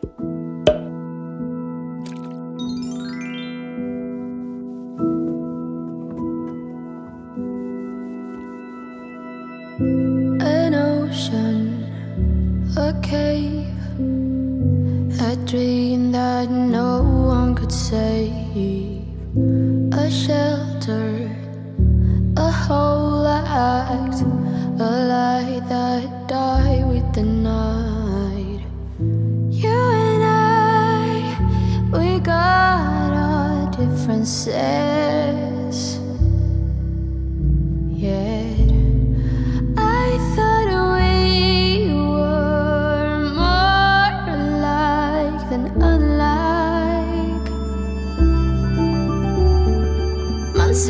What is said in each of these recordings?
An ocean, a cave, a dream that no one could save, a shelter, a whole act, a light that died with the night. Differences. Yet I thought we were more alike than unlike. Months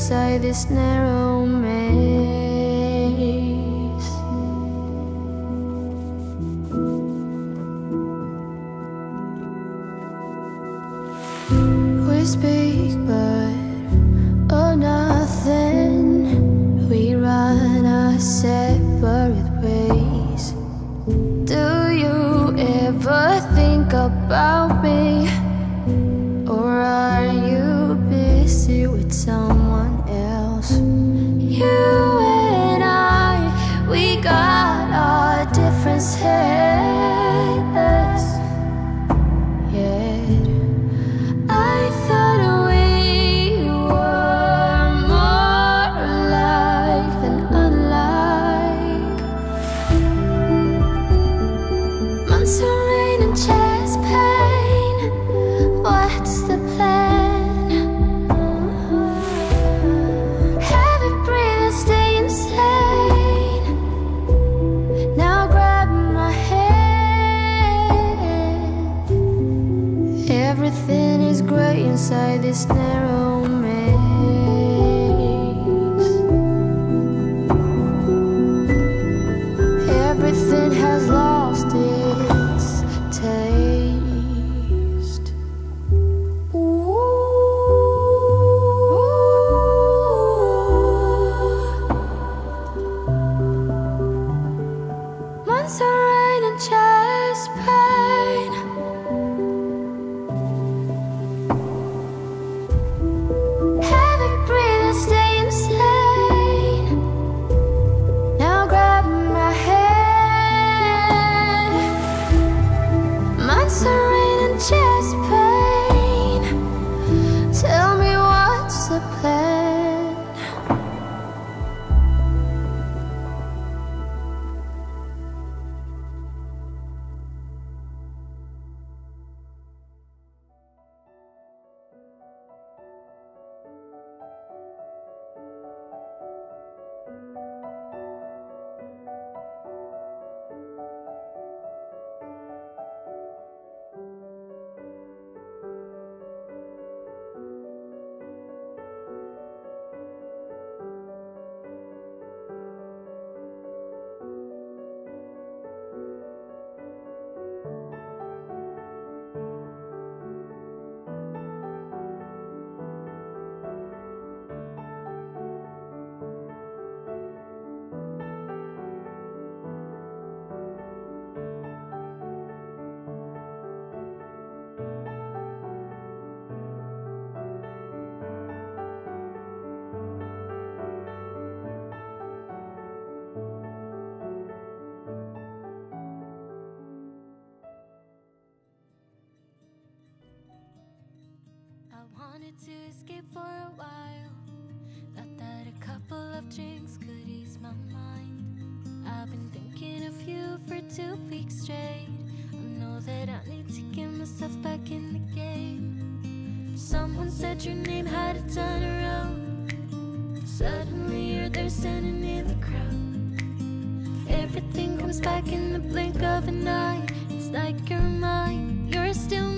inside this narrow maze. We speak, but wanted to escape for a while. Thought that a couple of drinks could ease my mind. I've been thinking of you for two weeks straight. I know that I need to get myself back in the game. Someone said your name had a turn around. Suddenly you're there standing in the crowd. Everything comes back in the blink of an eye. It's like you're mine, you're still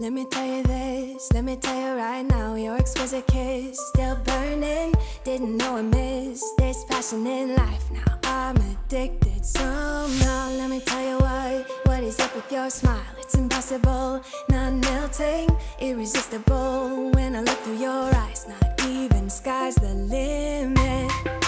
Let me tell you this, let me tell you right now Your exquisite kiss, still burning Didn't know I missed this passion in life. Now I'm addicted somehow. Let me tell you why. what is up with your smile? It's impossible, not melting, irresistible. When I look through your eyes, not even sky's the limit.